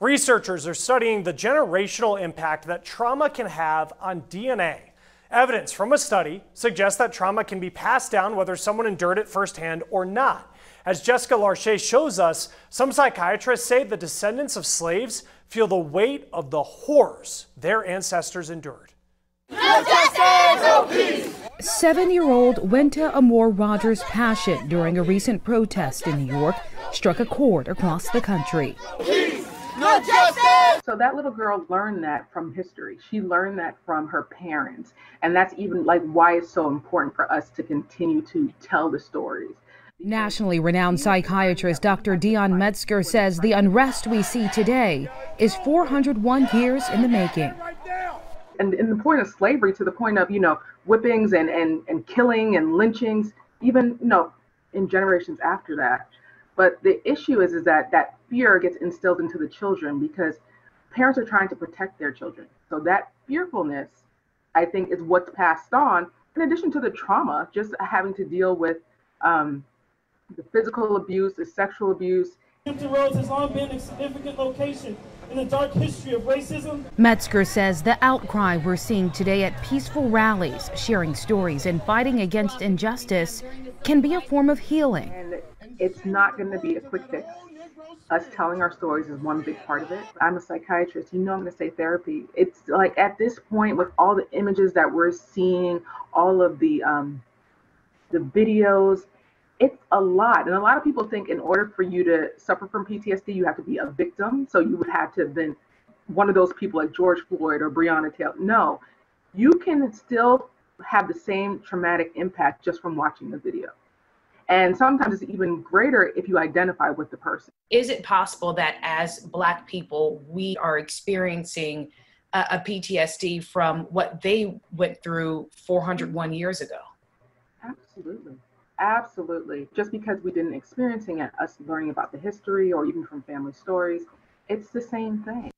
Researchers are studying the generational impact that trauma can have on DNA. Evidence from a study suggests that trauma can be passed down whether someone endured it firsthand or not. As Jessica Larche shows us, some psychiatrists say the descendants of slaves feel the weight of the horrors their ancestors endured. Seven year old Wynta-Amor Rogers' passion during a recent protest in New York struck a chord across the country. So that little girl learned that from history. She learned that from her parents. And that's even like why it's so important for us to continue to tell the stories. Nationally renowned psychiatrist Dr. Dion Metzger says the unrest we see today is 401 years in the making. And in the point of slavery, to the point of, you know, whippings and, and, and killing and lynchings, even, you know, in generations after that. But the issue is, is that that fear gets instilled into the children because parents are trying to protect their children. So that fearfulness, I think, is what's passed on. In addition to the trauma, just having to deal with um, the physical abuse, the sexual abuse. Hampton Roads has long been a significant location in the dark history of racism. Metzger says the outcry we're seeing today at peaceful rallies, sharing stories, and fighting against injustice can be a form of healing. And it's not going to be a quick fix. Us telling our stories is one big part of it. I'm a psychiatrist. You know, I'm going to say therapy. It's like at this point, with all the images that we're seeing, all of the um, the videos, it's a lot. And a lot of people think in order for you to suffer from PTSD, you have to be a victim. So you would have to have been one of those people like George Floyd or Breonna Taylor. No, you can still have the same traumatic impact just from watching the video. And sometimes it's even greater if you identify with the person. Is it possible that as Black people, we are experiencing a, a PTSD from what they went through 401 years ago? Absolutely. Absolutely. Just because we didn't experience it, us learning about the history or even from family stories, it's the same thing.